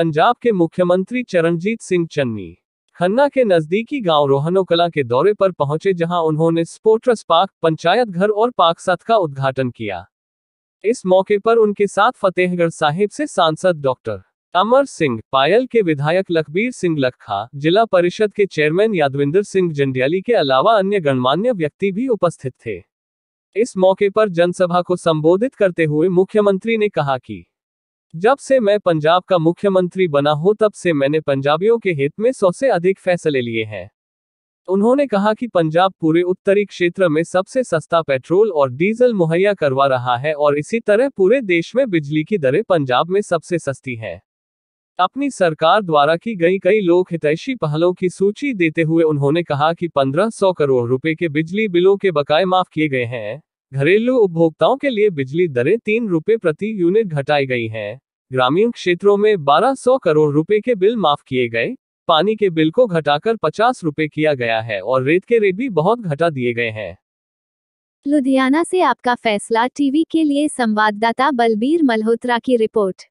पंजाब के मुख्यमंत्री चरणजीत सिंह चन्नी, खन्ना के नजदीकी गाँव रोहनो कला के दौरे पर पहुँचे जहाँ उन्होंने स्पोर्ट्स पार्क पंचायत घर और पार्क सत का उद्घाटन किया। इस मौके पर उनके साथ फतेहगढ़ साहिब से सांसद डॉक्टर अमर सिंह, पायल के विधायक लखबीर सिंह लखा, जिला परिषद के चेयरमैन यादविंदर सिंह जंडियाली के अलावा अन्य गणमान्य व्यक्ति भी उपस्थित थे। इस मौके पर जनसभा को संबोधित करते हुए मुख्यमंत्री ने कहा कि जब से मैं पंजाब का मुख्यमंत्री बना हूँ, तब से मैंने पंजाबियों के हित में सौ से अधिक फैसले लिए हैं। उन्होंने कहा कि पंजाब पूरे उत्तरी क्षेत्र में सबसे सस्ता पेट्रोल और डीजल मुहैया करवा रहा है और इसी तरह पूरे देश में बिजली की दरें पंजाब में सबसे सस्ती हैं। अपनी सरकार द्वारा की गई कई लोक हितैषी पहलों की सूची देते हुए उन्होंने कहा कि 1500 करोड़ रुपए के बिजली बिलों के बकाए माफ़ किए गए हैं। घरेलू उपभोक्ताओं के लिए बिजली दरें तीन रुपए प्रति यूनिट घटाई गई हैं। ग्रामीण क्षेत्रों में 1200 करोड़ रुपए के बिल माफ़ किए गए। पानी के बिल को घटाकर 50 रुपए किया गया है और रेत के रेट भी बहुत घटा दिए गए हैं। लुधियाना से आपका फैसला टीवी के लिए संवाददाता बलबीर मल्होत्रा की रिपोर्ट।